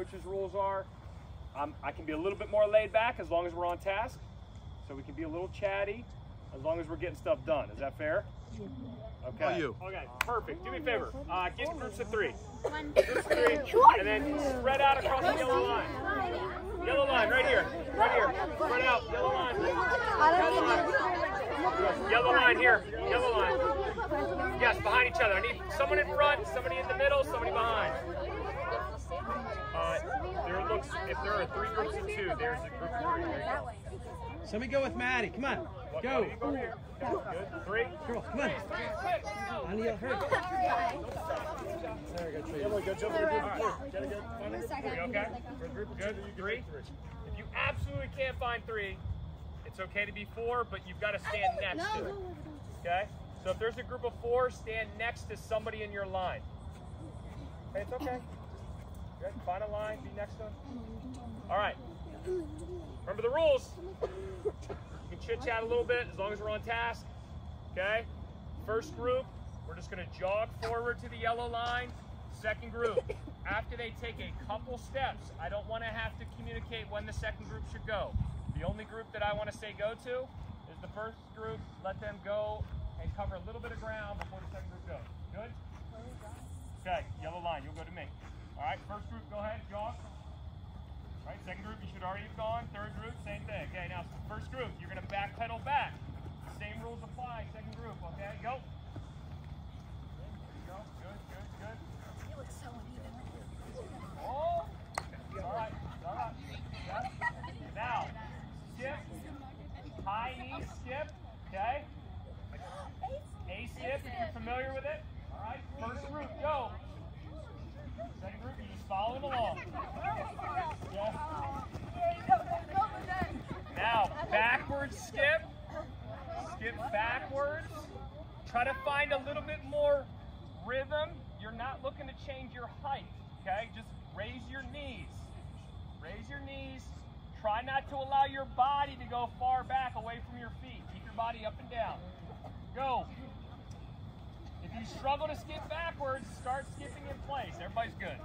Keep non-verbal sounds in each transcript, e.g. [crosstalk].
coach's rules are. I'm, I can be a little bit more laid back as long as we're on task. So we can be a little chatty as long as we're getting stuff done. Is that fair? Okay. How you? Okay, perfect. Do me a favor. Uh, get in groups of three. One, Groups of three, and then spread out across the yellow line. Yellow line, right here. Right here. Spread out. Yellow line. Yellow line. Yellow line here. Yellow line. Yes, behind each other. I need someone in front, somebody in the middle, somebody behind. Uh, there looks, if there are three groups of two, there's a group of three. There you go. Somebody go with Maddie. Come on. What- Go. you go here. Okay, good. Three. Girl, come on. I need her. Three, okay? Good. Three. If you absolutely can't find three, it's okay to be four, but you've got to stand next to it. Okay? So if there's a group of four, stand next to somebody in your line. Okay, it's okay. Good. Find a line, be next to them. All right. Remember the rules. You can chit chat a little bit as long as we're on task. Okay? First group, we're just going to jog forward to the yellow line. Second group, after they take a couple steps, I don't want to have to communicate when the second group should go. The only group that I want to say go to is the first group. Let them go and cover a little bit of ground before the second group goes. Good? Okay, yellow line, you'll go to me. All right, first group, go ahead, jog. All right, second group, you should already have gone. Third group, same thing. Okay, now first group, you're gonna back pedal back. Same rules apply. Second group, okay, go. Go, good, good, good. You look so uneven. Oh, all right, all right. Yep. Now, skip, high knee skip, okay? [gasps] A skip, if you're familiar with it. All right, first group, go. Second group, you just follow them along. Yeah. Backwards skip. Skip backwards. Try to find a little bit more rhythm. You're not looking to change your height, okay? Just raise your knees. Raise your knees. Try not to allow your body to go far back away from your feet. Keep your body up and down. Go. If you struggle to skip backwards, start skipping in place. Everybody's good.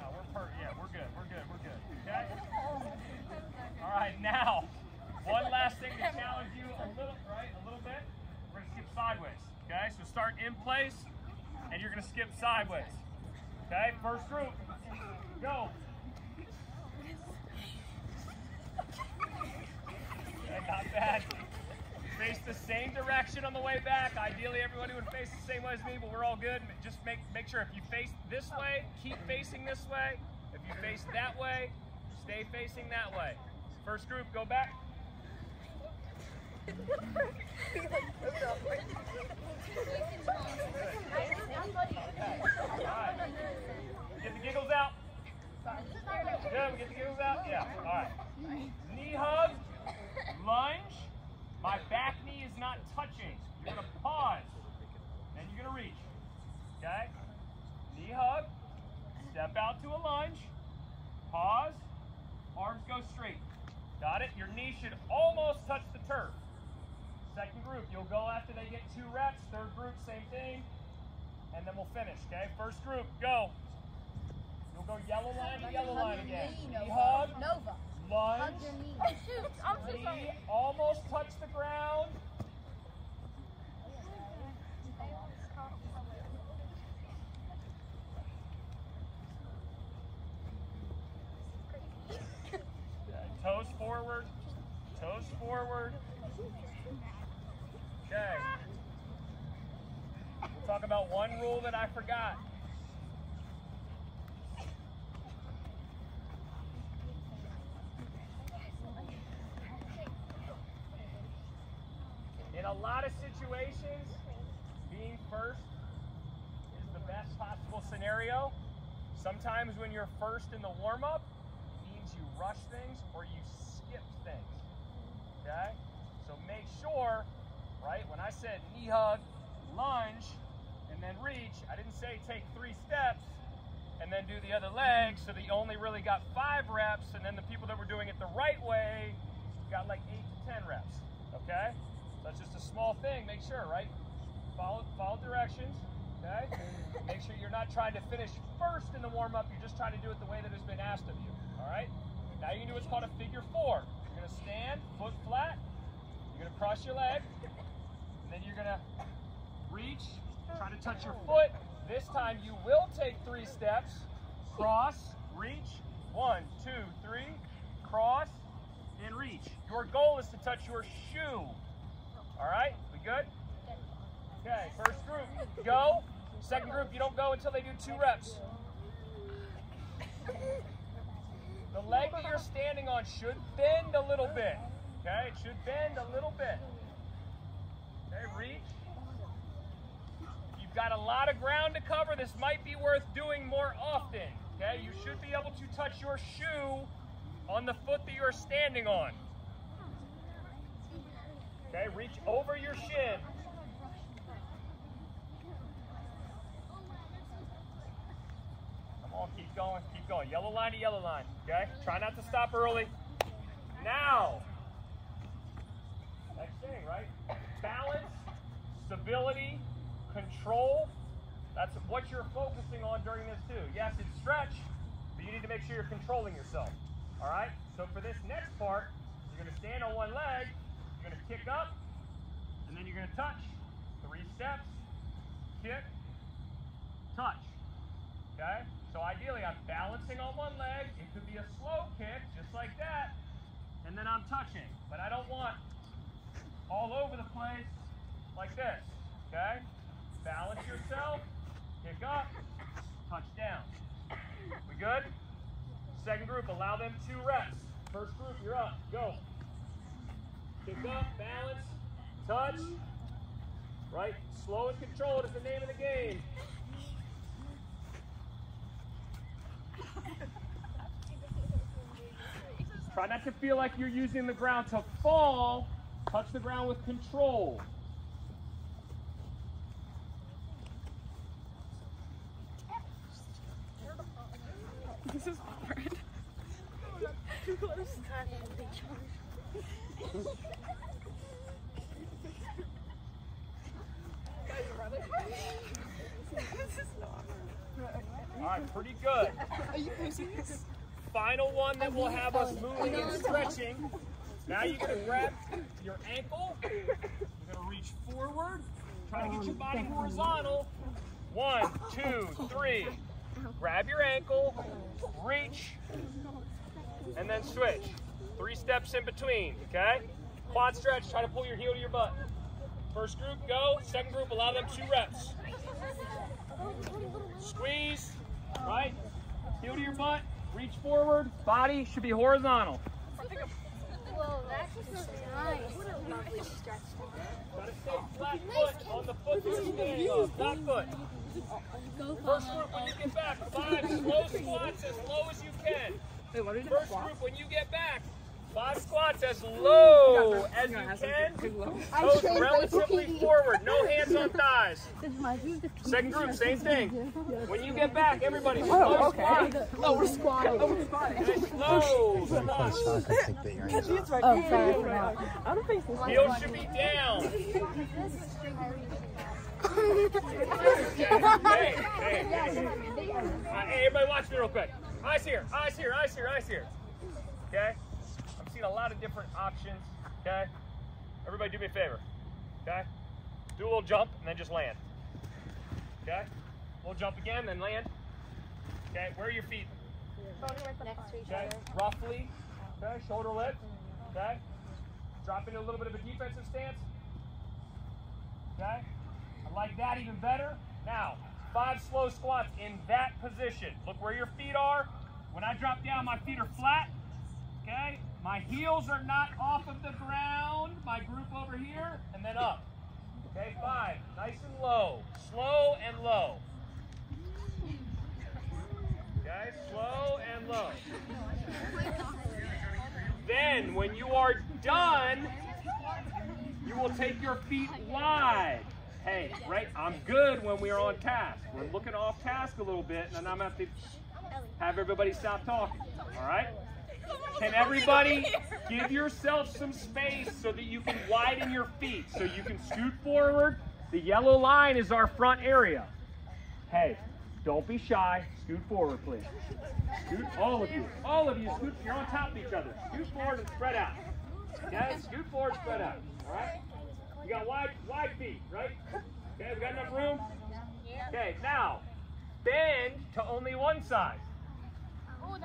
No, we're per yeah, we're good. We're good. We're good. Okay? All right, now, one last thing to challenge you a little, right? A little bit. We're gonna skip sideways. Okay? So start in place and you're gonna skip sideways. Okay, first group. Go. Okay, not bad. Face the same direction on the way back. Ideally, everybody would face the same way as me, but we're all good. Just make make sure if you face this way, keep facing this way. If you face that way, stay facing that way. First group, go back. Get the giggles out. Good, we get the giggles out? Yeah, alright. Knee hug, lunge. My back knee is not touching. You're gonna pause. and you're gonna reach. Okay? Knee hug. Step out to a lunge. Pause. Arms go straight. Got it? Your knee should almost touch the turf. Second group, you'll go after they get two reps. Third group, same thing. And then we'll finish, okay? First group, go. You'll go yellow line to yellow line again. Knee hug, Nova. lunge, Hug your knee. Oh shoot! I'm so sorry. almost touch the ground. Toes forward, toes forward. We'll talk about one rule that I forgot. In a lot of situations, being first is the best possible scenario. Sometimes when you're first in the warm-up, means you rush things or you skip things. Okay? So make sure, right, when I said knee hug, lunge, and then reach, I didn't say take three steps and then do the other leg so that you only really got five reps, and then the people that were doing it the right way got like eight to ten reps. Okay? So that's just a small thing. Make sure, right? Follow follow directions. Okay? Make sure you're not trying to finish first in the warm-up. You're just trying to do it the way that has been asked of you. All right? Now you can do what's called a figure four. You're to stand, foot flat. You're to cross your leg. And then you're to reach, try to touch your foot. This time you will take three steps. Cross, reach. One, two, three. Cross, and reach. Your goal is to touch your shoe. All right? We good? Okay, first group, go. Second group, you don't go until they do two reps. The leg that you're standing on should bend a little bit. Okay, it should bend a little bit. Okay, reach. You've got a lot of ground to cover. This might be worth doing more often. Okay, you should be able to touch your shoe on the foot that you're standing on. Okay, reach over your shin. Come on, keep going, keep going. Yellow line to yellow line. Okay, try not to stop early. Now, next thing, right? Balance, stability, control. That's what you're focusing on during this too. Yes, it's stretch, but you need to make sure you're controlling yourself. All right? So for this next part, you're to stand on one leg, you're to kick up, and then you're going to touch. Three steps, kick, touch. Okay? So ideally, I'm balancing on one leg. It could be a slow kick, just like that, and then I'm touching. But I don't want all over the place like this. Okay? Balance yourself, kick up, touch down. We good? Second group, allow them two reps. First group, you're up. Go. Kick up, balance, touch. Right? Slow and controlled is the name of the game. Try not to feel like you're using the ground to fall. Touch the ground with control. This is awkward. Too close. All right, pretty good. Are you posting this? Final one that will have us moving and stretching. Now you're gonna grab your ankle. You're gonna reach forward. Try to get your body horizontal. One, two, three. Grab your ankle, reach, and then switch. Three steps in between, okay? Quad stretch, try to pull your heel to your butt. First group, go. Second group, allow them two reps. Squeeze, right? Heel to your butt, reach forward, body should be horizontal. Gotta stay flat foot on the foot you're. First group, when you get back, five slow squats as low as you can. What First group, when you get back, five squats as low as you can. Toes relatively forward, no hands on [laughs] thighs. Second group, same thing. When you get back, everybody slow squats. Oh, we're squatting. Oh, we're squatting. Slow squats. [laughs] Oh, sorry. I don't. Heels should be down. [laughs] Hey, hey, hey, hey. Uh, hey, everybody watch me real quick. Eyes here, eyes here, eyes here, eyes here. Okay? I'm a lot of different options. Okay? Everybody do me a favor. Okay? Do a little jump and then just land. Okay? A little jump again, then land. Okay? Where are your feet? Next to each Okay? Roughly. Okay? Shoulder lift. Okay? Drop into a little bit of a defensive stance. Okay? I like that even better. Now, five slow squats in that position. Look where your feet are. When I drop down, my feet are flat. Okay? My heels are not off of the ground. My group over here, and then up. Okay, five. Nice and low. Slow and low. Okay, slow and low. Then, when you are done, you will take your feet wide. Hey, right? I'm good when we are on task. We're looking off task a little bit, and then I'm going to have everybody stop talking. All right? Can everybody give yourself some space so that you can widen your feet, so you can scoot forward? The yellow line is our front area. Hey, don't be shy. Scoot forward, please. Scoot, all of you. All of you, scoot. You're on top of each other. Scoot forward and spread out. Okay? Scoot forward, spread out. All right? You got wide, wide feet, right? Okay, we got enough room? Okay, now, bend to only one side.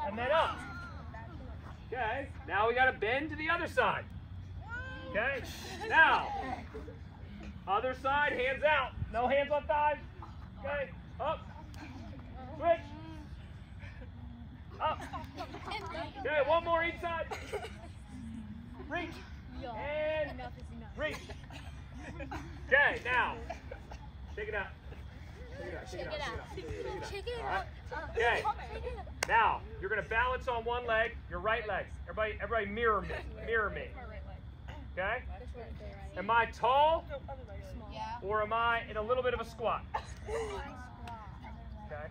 And then up. Okay, now we gotta bend to the other side. Okay, now, other side, hands out. No hands on thighs. Okay, up. Switch. Up. Okay, one more each side. Reach. And reach. Okay, now, shake it out. Shake it out, shake it out, shake it out. Check it out. Okay. Now, you're gonna balance on one leg, your right leg. Everybody, everybody mirror me, mirror me. Okay? Am I tall Yeah. or am I in a little bit of a squat? [laughs] Okay?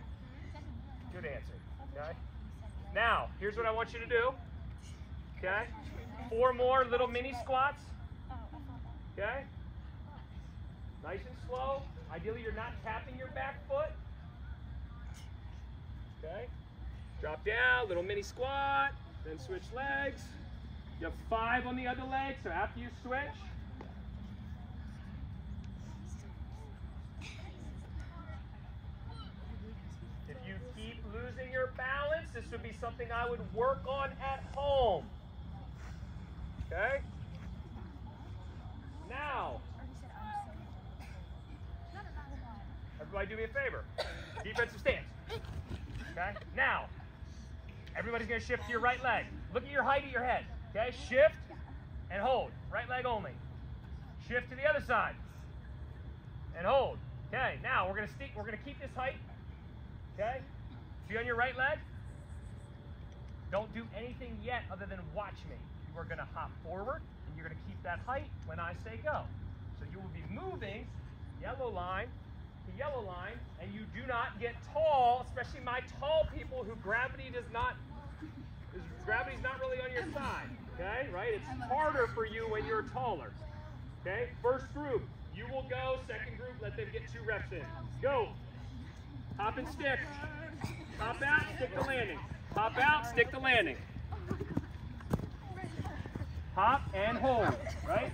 Good answer. Okay? Now, here's what I want you to do. Okay? Four more little mini squats. Okay? Nice and slow. Ideally, you're not tapping your back foot. Okay? Drop down, little mini squat, then switch legs. You have five on the other leg, so after you switch, If you keep losing your balance, this would be something I would work on at home. Okay? Now, everybody do me a favor. Defensive stance. Okay? Now, everybody's going to shift to your right leg. Look at your height of your head. Okay? Shift and hold. Right leg only. Shift to the other side. And hold. Okay, now we're gonna we're gonna keep this height. Okay? Be on your right leg. Don't do anything yet other than watch me. You are gonna hop forward and you're gonna keep that height when I say go. So you will be moving yellow line to yellow line, and you do not get tall, especially my tall people who gravity does not is gravity's not really on your side. Okay, right? It's harder for you when you're taller. Okay, first group, you will go. Second group, let them get two reps in. Go. Hop and stick. Hop out, stick the landing. Hop out, stick the landing. Hop and hold, right?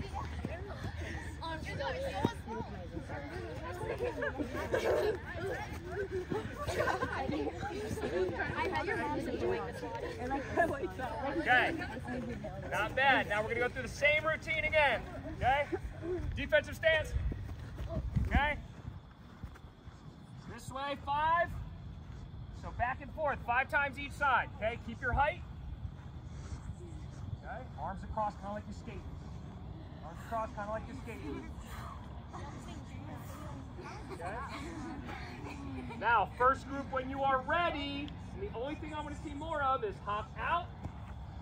Okay. Not bad. Now we're going to go through the same routine again. Okay? Defensive stance. Okay? This way, five. So back and forth, five times each side. Okay? Keep your height. Okay? Arms across, kind of like you're skating. Kind of like you're skating. Okay? Now, first group, when you are ready, and the only thing I want to see more of is hop out,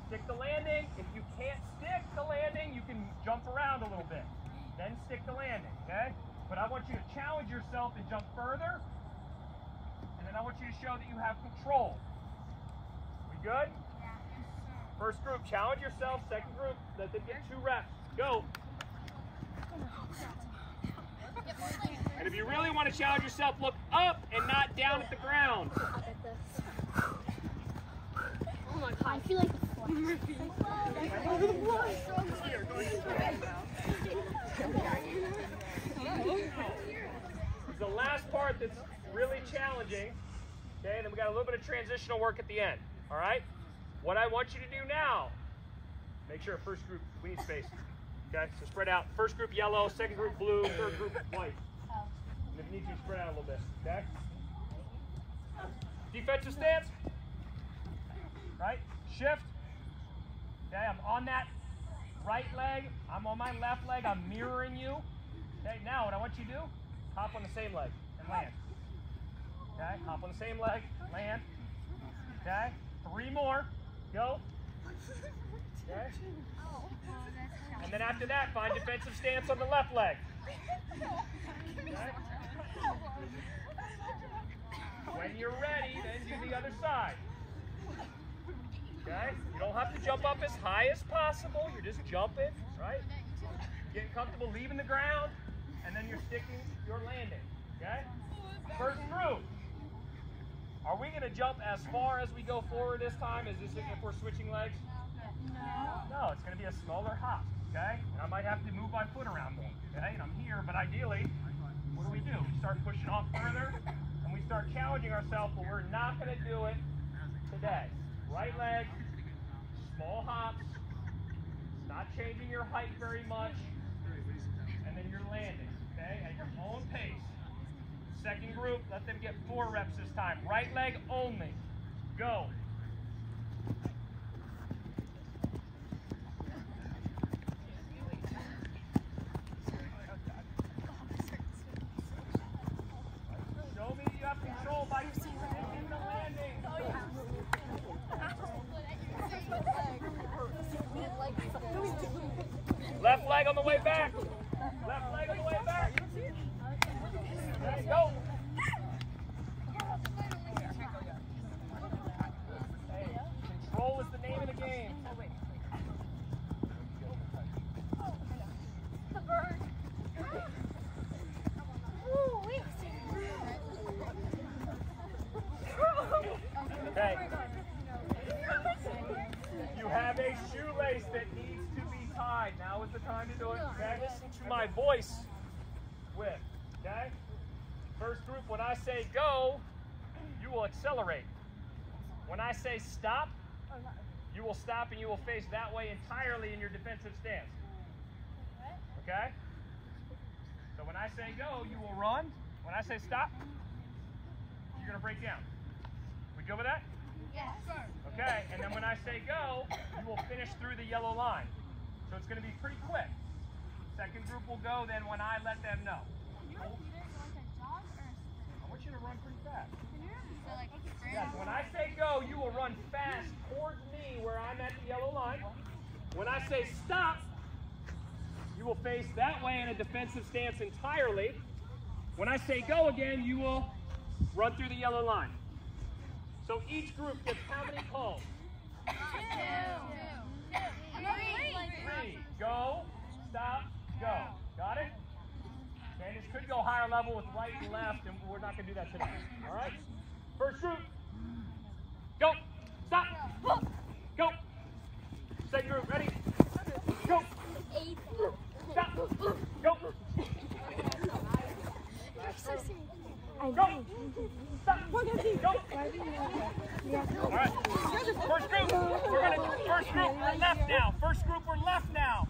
stick the landing. If you can't stick the landing, you can jump around a little bit. Then stick the landing, okay? But I want you to challenge yourself and jump further. And then I want you to show that you have control. We good? First group, challenge yourself. Second group, let them get two reps. Go. And if you really want to challenge yourself, look up and not down at the ground. I feel like the last part that's really challenging. Okay, then we got a little bit of transitional work at the end. All right? What I want you to do now, make sure first group, we need space. Okay, so spread out. First group yellow, second group blue, third group white. And if you need to, spread out a little bit. Okay? Defensive stance. Right? Shift. Okay, I'm on that right leg. I'm on my left leg. I'm mirroring you. Okay, now what I want you to do, hop on the same leg and land. Okay, hop on the same leg, land. Okay, three more. Go. And then after that, find defensive stance on the left leg. When you're ready, then do the other side. Okay? You don't have to jump up as high as possible. You're just jumping, right? Getting comfortable leaving the ground, and then you're sticking your landing. Okay? First group. Are we going to jump as far as we go forward this time? Is this if we're switching legs? No. No, it's going to be a smaller hop, okay? And I might have to move my foot around more, okay? And I'm here, but ideally, what do we do? We start pushing off further, and we start challenging ourselves, but we're not going to do it today. Right leg, small hops, not changing your height very much, and then you're landing, okay, at your own pace. Second group, let them get four reps this time. Right leg only. Go. Show me you have control by in the landing. Left leg on the way back. Left leg on the way back. Let's go. Hey, control is the name of the game. Okay. You have a shoelace that needs to be tied. Now is the time to do it. Okay? Listen to my voice with. Okay? First group, when I say go, you will accelerate. When I say stop, you will stop and you will face that way entirely in your defensive stance. Okay? So when I say go, you will run. When I say stop, you're going to break down. We good with that? Yes. Okay, and then when I say go, you will finish through the yellow line. So it's going to be pretty quick. Second group will go then when I let them know. I want you to run pretty fast. Yes, when I say go, you will run fast towards me where I'm at the yellow line. When I say stop, you will face that way in a defensive stance entirely. When I say go again, you will run through the yellow line. So each group gets how many calls? Three. Go, stop, go. Got it? Okay, this could go higher level with right and left, and we're not going to do that today. All right? First group. Go. Stop. Go. Second group. Ready? Go. Stop. Go. Go. Stop. Go. All right. First group. We're gonna. First group. We're left now. First group. We're left now.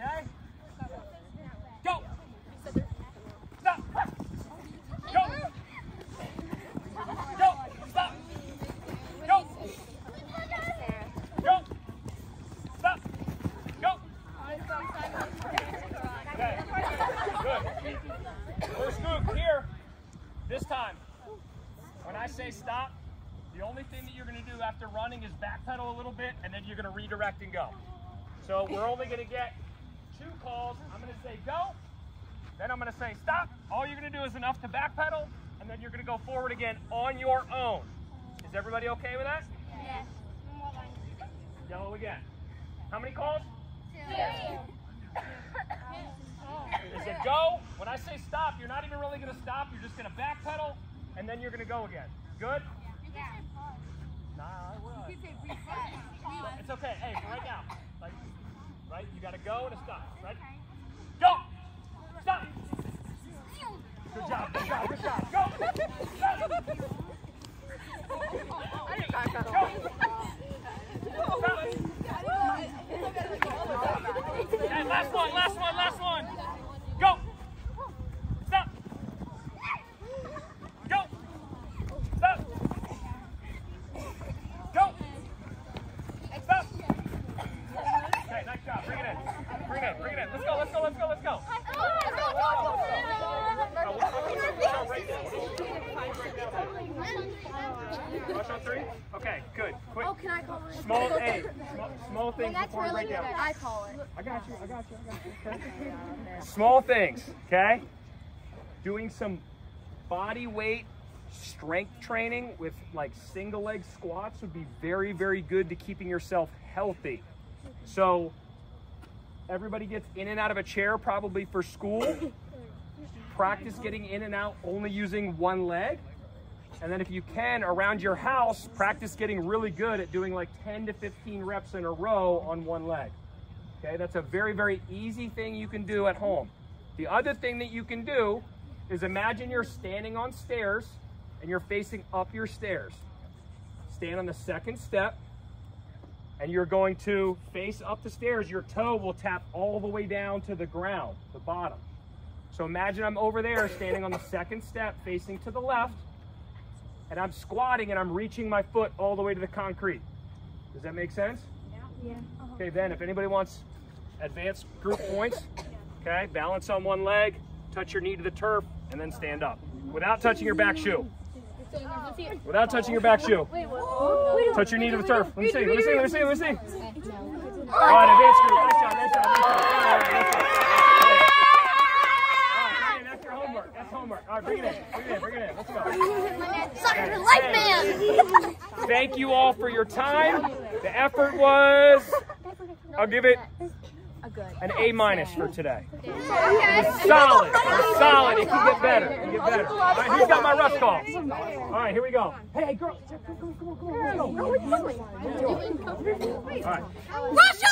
Okay. Go. Stop. Go. Go. Stop. Go. Go. Stop. Go. Okay. Good. First group here. This time, when I say stop, the only thing that you're going to do after running is backpedal a little bit, and then you're going to redirect and go. So we're only going to get two calls. I'm going to say go, then I'm going to say stop. All you're going to do is enough to backpedal, and then you're going to go forward again on your own. Is everybody okay with that? Yes. Yellow again. How many calls? Two. Is it go? When I say stop, you're not even really going to stop. You're just going to backpedal, and then you're going to go again. Good? Nah, I will. It's okay. Hey, for right now, like, right? You got to go and a stop. Right? Go. Stop. Good job. Good job. Good job. Go. Stop. Go. Stop. Okay, last one. Last one. Last one. Go. Stop. Go. Stop. Go. Stop. Okay, nice job. Bring it in. Bring it in. Bring it in. Let's go. Let's go. Let's go. Let's go. Rush on three? Okay, good. Quick. Oh, can I call it? Small, hey, small, small things before really break down. I call it. I got you. I got you. I got you. [laughs] Small things, okay? Doing some body weight strength training with like single leg squats would be very, very good to keeping yourself healthy. So everybody gets in and out of a chair probably for school. practice getting in and out only using one leg. And then if you can, around your house, practice getting really good at doing like 10 to 15 reps in a row on one leg. Okay, that's a very, very easy thing you can do at home. The other thing that you can do is imagine you're standing on stairs and you're facing up your stairs. Stand on the second step and you're going to face up the stairs. Your toe will tap all the way down to the ground, the bottom. So imagine I'm over there standing on the second step facing to the left and I'm squatting and I'm reaching my foot all the way to the concrete. Does that make sense? Yeah. Uh-huh. Okay, then if anybody wants advanced group points, okay, balance on one leg, touch your knee to the turf, and then stand up without touching your back shoe. Without touching your back shoe. Oh, touch your knee to the turf. Let me see, let me see, let me see, let me see. All right, advanced group. Nice job, nice job, nice job. All right, nice job. All right, that's your homework. That's homework. All right, bring it in. Bring it in. Bring it in. Let's go. Sucker light man. Thank you all for your time. The effort was, I'll give it an A minus for today. Solid. Solid. It can get better. It can get better. All right, who's got my rough call? All right, here we go. Hey, girl. Come on, come on, come on. Let's go. All right. Rush